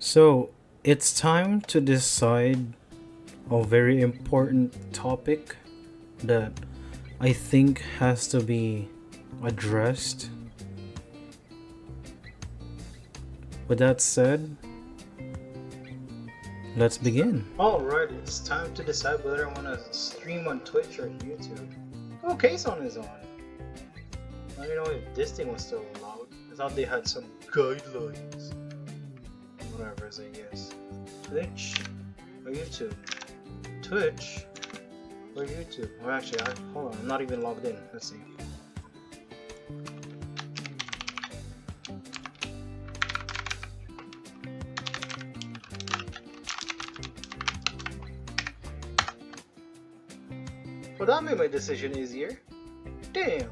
So, it's time to decide a very important topic that I think has to be addressed. With that said, let's begin. Alright, it's time to decide whether I want to stream on Twitch or YouTube. Oh, Kson is on. Let me know if this thing was still allowed. I thought they had some guidelines. Whatever, I guess. Twitch or YouTube? Twitch or YouTube? Oh, actually, I, hold on, I'm not even logged in. Let's see. Well, that made my decision easier. Damn.